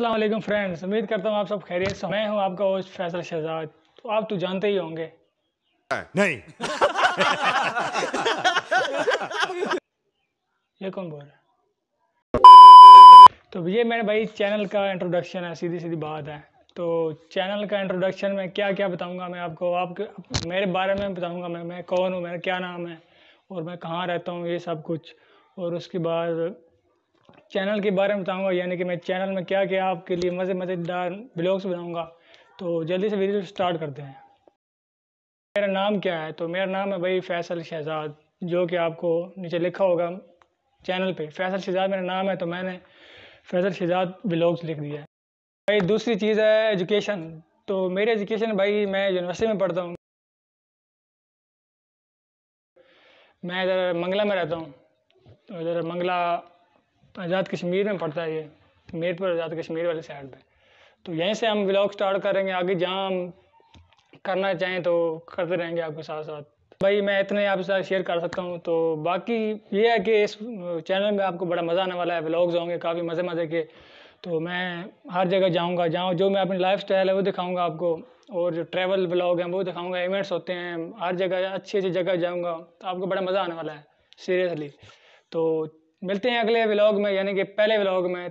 वालेकुम फ्रेंड्स उम्मीद करता हूँ आप सब खैरियत से मैं हूँ आपका होस्ट फैसल शहजाद। तो आप तो जानते ही होंगे। नहीं। ये कौन बोल रहा है? तो ये मेरे भाई चैनल का इंट्रोडक्शन है सीधी सीधी बात है। तो चैनल का इंट्रोडक्शन में क्या क्या बताऊँगा मैं आपको? आपके मेरे बारे में बताऊँगा मैं। मैं कौन हूँ? मेरा क्या नाम है? और मैं कहाँ रहता हूँ? ये सब कुछ। और उसके बाद चैनल के बारे में बताऊँगा, यानी कि मैं चैनल में क्या क्या आपके लिए मज़े मज़ेदार ब्लॉग्स बनाऊँगा। तो जल्दी से वीडियो स्टार्ट करते हैं। मेरा नाम क्या है? तो मेरा नाम है भाई फैसल शहजाद, जो कि आपको नीचे लिखा होगा चैनल पे। फैसल शहजाद मेरा नाम है तो मैंने फैसल शहजाद ब्लॉग्स लिख दिया है। भाई दूसरी चीज़ है एजुकेशन। तो मेरी एजुकेशन भाई मैं यूनिवर्सिटी में पढ़ता हूँ। मैं इधर मंगला में रहता हूँ। तो इधर मंगला आज़ाद कश्मीर में पड़ता है ये मीरपुर आज़ाद कश्मीर वाली साइड पे। तो यहीं से हम ब्लॉग स्टार्ट करेंगे, आगे जहाँ हम करना चाहें तो करते रहेंगे आपके साथ साथ। भाई, मैं इतने आपके साथ शेयर कर सकता हूँ तो बाकी ये है कि इस चैनल में आपको बड़ा मज़ा आने वाला है ब्लॉग्स होंगे, काफ़ी मज़े मज़े के। तो मैं हर जगह जाऊँगा, जहाँ जो मैं अपनी लाइफ स्टाइल है वो दिखाऊँगा आपको, और जो ट्रैवल ब्लॉग हैं वो दिखाऊँगा इवेंट्स होते हैं, हर जगह अच्छी अच्छी जगह जाऊँगा तो आपको बड़ा मज़ा आने वाला है सीरियसली तो मिलते हैं अगले व्लॉग में यानी कि पहले व्लॉग में।